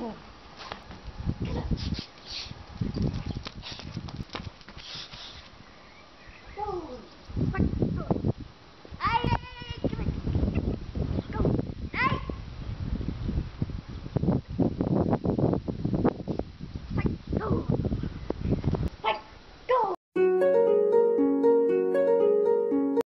よ